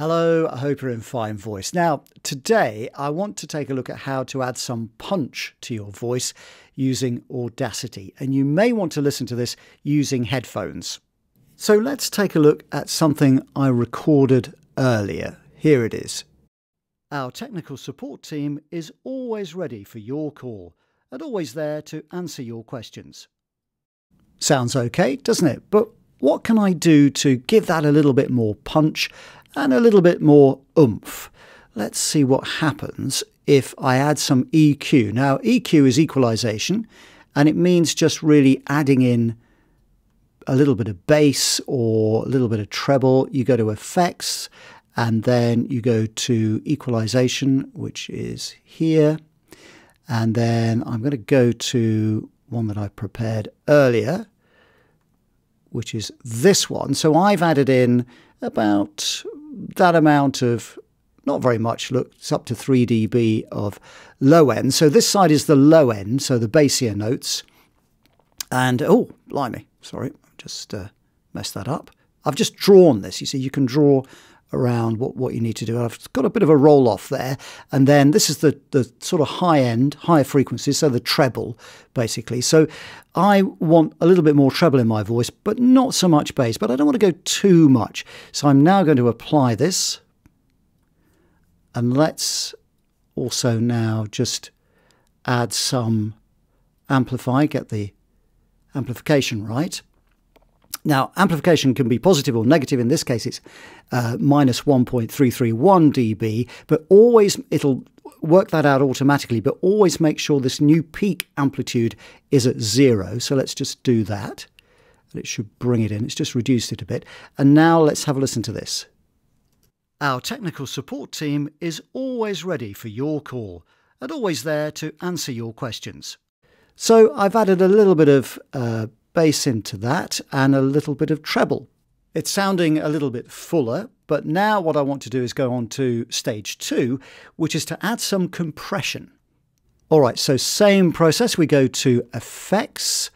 Hello, I hope you're in fine voice. Now, today I want to take a look at how to add some punch to your voice using Audacity, and you may want to listen to this using headphones. So let's take a look at something I recorded earlier. Here it is. Our technical support team is always ready for your call and always there to answer your questions. Sounds okay, doesn't it? But what can I do to give that a little bit more punch and a little bit more oomph. Let's see what happens if I add some EQ. Now, EQ is equalization, and it means just really adding in a little bit of bass or a little bit of treble. You go to effects, and then you go to equalization, which is here. And then I'm going to go to one that I prepared earlier, which is this one. So I've added in about that amount of not very much. Look, it's up to 3 dB of low end. So this side is the low end, so the bassier notes. And, oh, blimey, sorry, just uh, messed that up. I've just drawn this. You see, you can draw around what, what you need to do. I've got a bit of a roll off there. And then this is the, the sort of high end, higher frequencies, so the treble, basically. So I want a little bit more treble in my voice, but not so much bass, but I don't want to go too much. So I'm now going to apply this. And let's also now just add some amplify, get the amplification right. Now, amplification can be positive or negative. In this case, it's uh, minus 1.331 dB, but always it'll work that out automatically, but always make sure this new peak amplitude is at zero. So let's just do that. It should bring it in. It's just reduced it a bit. And now let's have a listen to this. Our technical support team is always ready for your call and always there to answer your questions. So I've added a little bit of uh, bass into that and a little bit of treble. It's sounding a little bit fuller, but now what I want to do is go on to stage two, which is to add some compression. All right, so same process. We go to effects,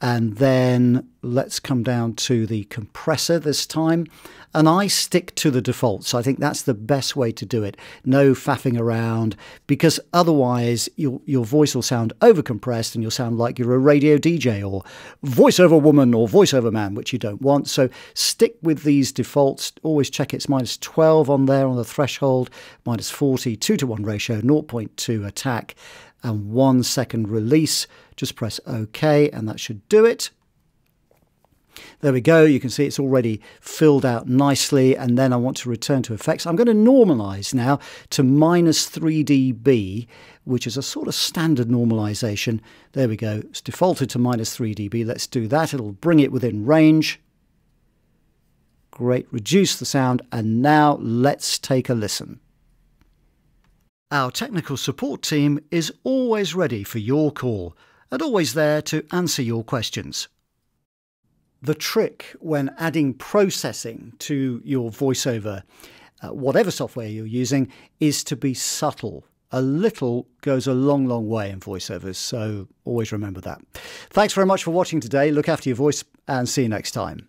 and then let's come down to the compressor this time. And I stick to the defaults. I think that's the best way to do it. No faffing around, because otherwise your, your voice will sound overcompressed and you'll sound like you're a radio DJ or voiceover woman or voiceover man, which you don't want. So stick with these defaults. Always check it's minus 12 on there on the threshold, minus 40, 2 to 1 ratio, 0.2 attack, and 1 second release. Just press OK, and that should do it. There we go. You can see it's already filled out nicely. And then I want to return to effects. I'm going to normalize now to minus 3 dB, which is a sort of standard normalization. There we go. It's defaulted to minus 3 dB. Let's do that. It'll bring it within range. Great. Reduce the sound. And now let's take a listen. Our technical support team is always ready for your call and always there to answer your questions. The trick when adding processing to your voiceover, uh, whatever software you're using, is to be subtle. A little goes a long, long way in voiceovers, so always remember that. Thanks very much for watching today. Look after your voice and see you next time.